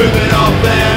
Ripping off their